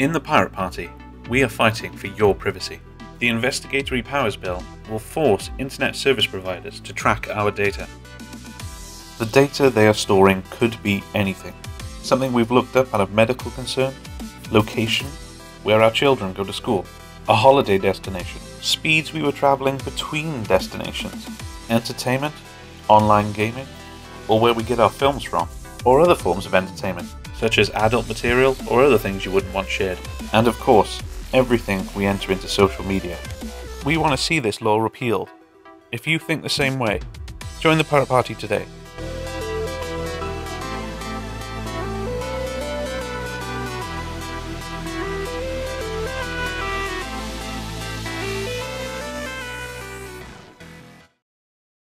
In the Pirate Party, we are fighting for your privacy. The Investigatory Powers Bill will force internet service providers to track our data. The data they are storing could be anything. Something we've looked up out of medical concern, location, where our children go to school, a holiday destination, speeds we were traveling between destinations, entertainment, online gaming, or where we get our films from, or other forms of entertainment, such as adult material or other things you wouldn't want shared. And of course, everything we enter into social media. We want to see this law repealed. If you think the same way, join the Pirate Party today